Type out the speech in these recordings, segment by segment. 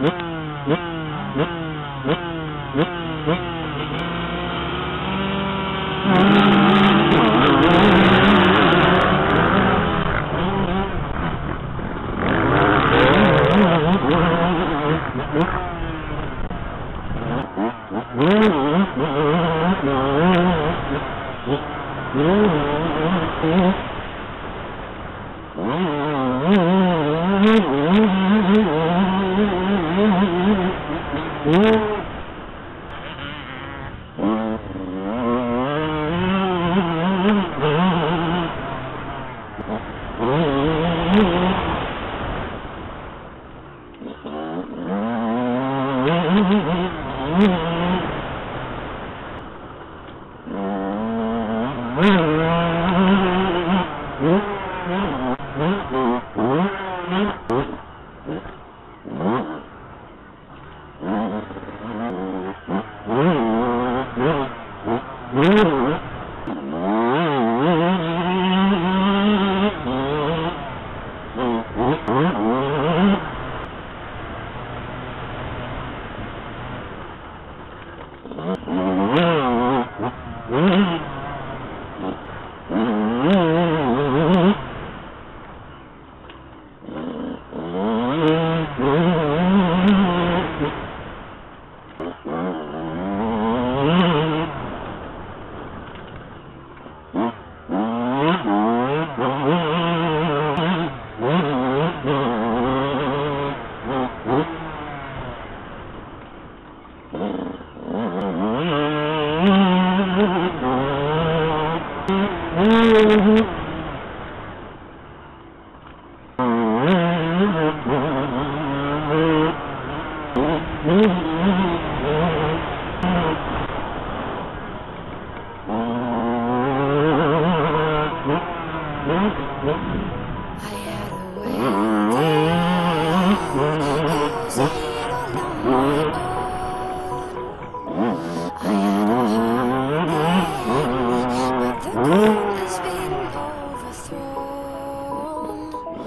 Mm-hmm. Mm-hmm. Mm-hmm.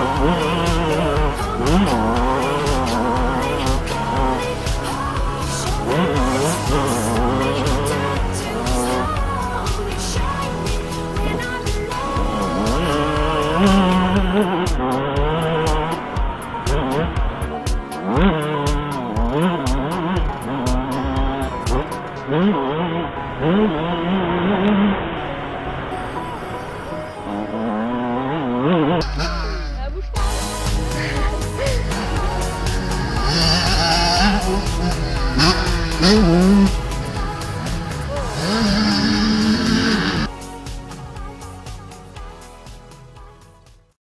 Oh. Mm-hmm.